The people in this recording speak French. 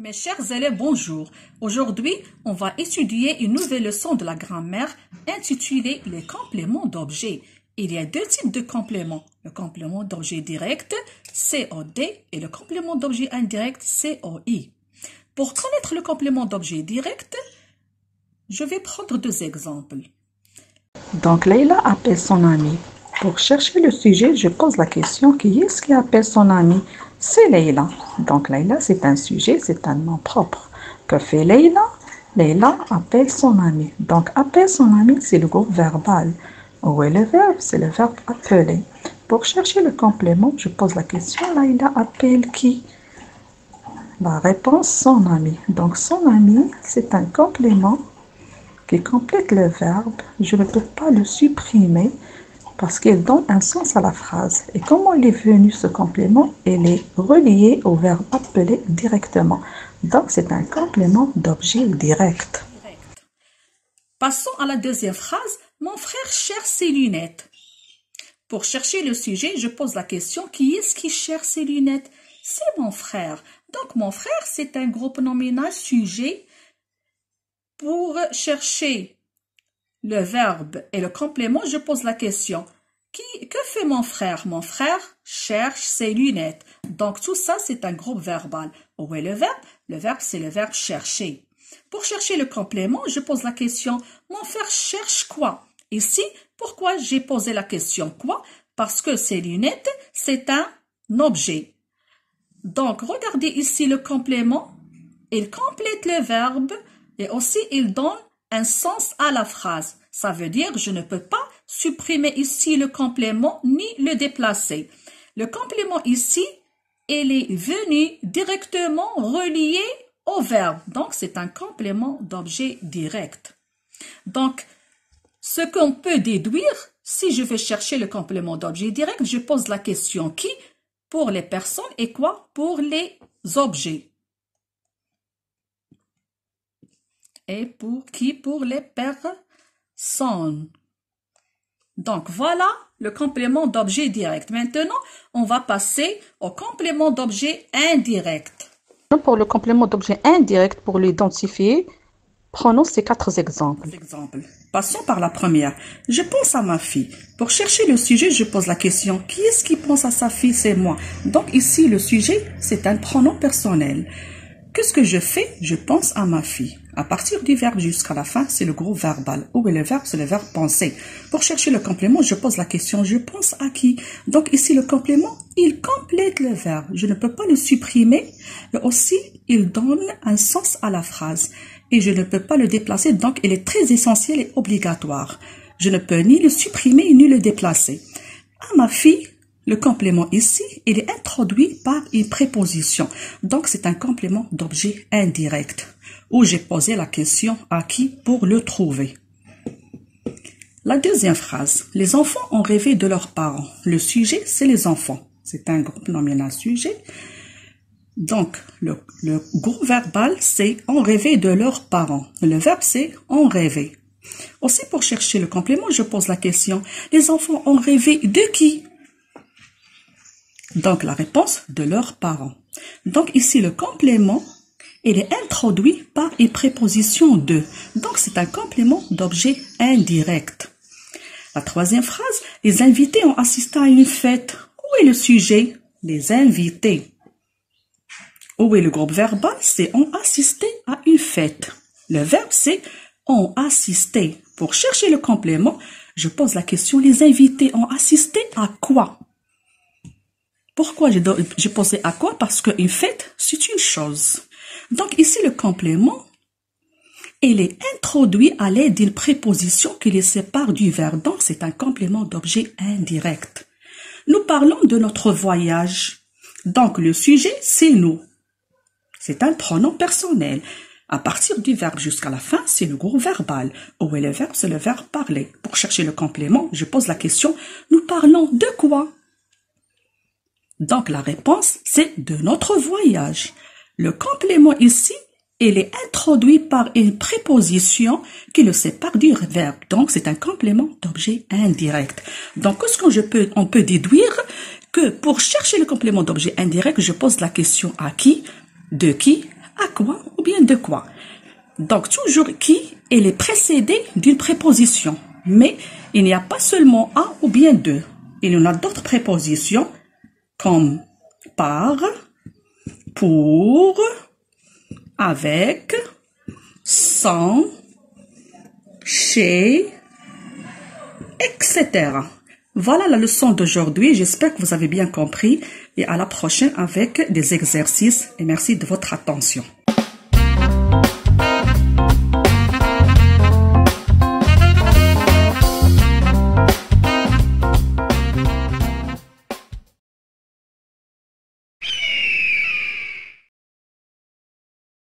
Mes chers élèves, bonjour. Aujourd'hui, on va étudier une nouvelle leçon de la grammaire intitulée Les compléments d'objets. Il y a deux types de compléments. Le complément d'objet direct, COD, et le complément d'objet indirect, COI. Pour connaître le complément d'objet direct, je vais prendre deux exemples. Donc Leïla appelle son ami. Pour chercher le sujet, je pose la question qui est-ce qui appelle son ami? C'est Leïla. Donc Leïla, c'est un sujet, c'est un nom propre. Que fait Leïla Leïla appelle son ami. Donc appelle son ami, c'est le groupe verbal. Où est le verbe? C'est le verbe appeler. Pour chercher le complément, je pose la question Leïla appelle qui? La réponse, son ami. Donc son ami, c'est un complément qui complète le verbe. Je ne peux pas le supprimer parce qu'il donne un sens à la phrase. Et comment il est venu ce complément? Il est relié au verbe appeler directement. Donc c'est un complément d'objet direct. Passons à la deuxième phrase. Mon frère cherche ses lunettes. Pour chercher le sujet, je pose la question qui est-ce qui cherche ses lunettes? C'est mon frère. Donc mon frère, c'est un groupe nominal sujet. Pour chercher le verbe et le complément, je pose la question. Qui, que fait mon frère? Mon frère cherche ses lunettes. Donc tout ça, c'est un groupe verbal. Où est le verbe? Le verbe, c'est le verbe chercher. Pour chercher le complément, je pose la question. Mon frère cherche quoi? Ici, pourquoi j'ai posé la question quoi? Parce que ces lunettes, c'est un objet. Donc, regardez ici le complément. Il complète le verbe et aussi il donne un sens à la phrase. Ça veut dire je ne peux pas supprimer ici le complément ni le déplacer. Le complément ici, il est venu directement relié au verbe. Donc, c'est un complément d'objet direct. Donc, ce qu'on peut déduire, si je vais chercher le complément d'objet direct, je pose la question qui pour les personnes et quoi pour les objets. Et pour qui pour les personnes. Donc voilà le complément d'objet direct. Maintenant, on va passer au complément d'objet indirect. Pour le complément d'objet indirect, pour l'identifier, prenons ces quatre exemples. exemples. Passons par la première. Je pense à ma fille. Pour chercher le sujet, je pose la question, qui est-ce qui pense à sa fille? C'est moi. Donc ici, le sujet, c'est un pronom personnel. Qu'est-ce que je fais? Je pense à ma fille. À partir du verbe jusqu'à la fin, c'est le groupe verbal. Où est le verbe? C'est le verbe penser. Pour chercher le complément, je pose la question, je pense à qui? Donc ici, le complément, il complète le verbe. Je ne peux pas le supprimer. Mais aussi, il donne un sens à la phrase. Et je ne peux pas le déplacer, donc il est très essentiel et obligatoire. Je ne peux ni le supprimer ni le déplacer. À ma fille, le complément ici, il est introduit par une préposition. Donc, c'est un complément d'objet indirect où j'ai posé la question à qui pour le trouver. La deuxième phrase. Les enfants ont rêvé de leurs parents. Le sujet, c'est les enfants. C'est un groupe nominal sujet. Donc, le, groupe verbal, c'est ont rêvé de leurs parents. Le verbe, c'est ont rêvé. Aussi, pour chercher le complément, je pose la question. Les enfants ont rêvé de qui? Donc la réponse de leurs parents. Donc ici le complément, il est introduit par une préposition de. Donc c'est un complément d'objet indirect. La troisième phrase, les invités ont assisté à une fête. Où est le sujet? Les invités. Où est le groupe verbal? C'est ont assisté à une fête. Le verbe c'est ont assisté. Pour chercher le complément, je pose la question, les invités ont assisté à quoi? Pourquoi j'ai pensé à quoi? Parce qu'une fête, c'est une chose. Donc ici, le complément, il est introduit à l'aide d'une préposition qui les sépare du verbe. Donc, c'est un complément d'objet indirect. Nous parlons de notre voyage. Donc, le sujet, c'est nous. C'est un pronom personnel. À partir du verbe jusqu'à la fin, c'est le groupe verbal. Où est le verbe? C'est le verbe parler. Pour chercher le complément, je pose la question, nous parlons de quoi? Donc la réponse, c'est de notre voyage. Le complément ici, il est introduit par une préposition qui le sépare du verbe. Donc c'est un complément d'objet indirect. Donc ce qu'on peut, on peut déduire que pour chercher le complément d'objet indirect, je pose la question à qui, de qui, À quoi ou bien de quoi? Donc, toujours qui, elle est précédée d'une préposition. Mais il n'y a pas seulement à ou bien de. Il y en a d'autres prépositions comme par, pour, avec, sans, chez, etc. Voilà la leçon d'aujourd'hui. J'espère que vous avez bien compris et à la prochaine avec des exercices et merci de votre attention.